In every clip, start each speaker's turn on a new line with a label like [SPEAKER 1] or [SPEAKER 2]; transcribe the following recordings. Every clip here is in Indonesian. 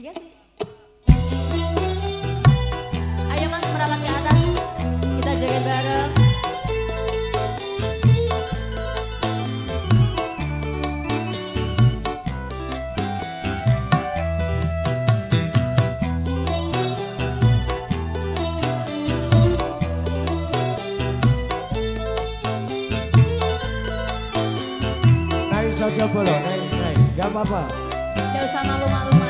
[SPEAKER 1] tiga sih ayo mas merapat ke atas kita joget bareng
[SPEAKER 2] Nangis aja bolong, nangis, nangis, gak apa-apa.
[SPEAKER 1] Gak usah malu-malu.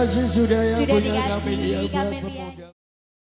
[SPEAKER 2] kasih sudah yang
[SPEAKER 1] sudah
[SPEAKER 2] punya
[SPEAKER 1] kami
[SPEAKER 2] dia.